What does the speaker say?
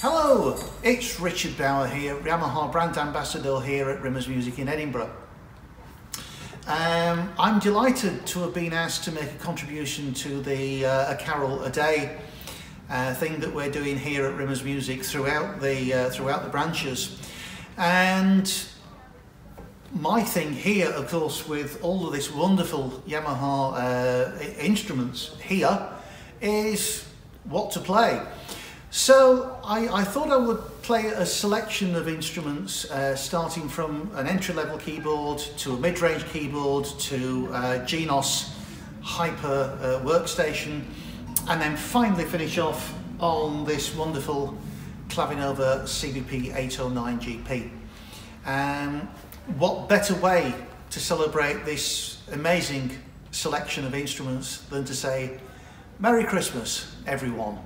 Hello, it's Richard Bower here, Yamaha brand ambassador here at Rimmers Music in Edinburgh. Um, I'm delighted to have been asked to make a contribution to the uh, A Carol a Day uh, thing that we're doing here at Rimmers Music throughout the uh, throughout the branches, and my thing here, of course, with all of this wonderful Yamaha uh, instruments here, is what to play. So I, I, thought I would play a selection of instruments uh, starting from an entry-level keyboard to a mid-range keyboard to uh, Genos Hyper uh, workstation and then finally finish off on this wonderful Clavinova CVP 809 GP. Um, what better way to celebrate this amazing selection of instruments than to say Merry Christmas everyone.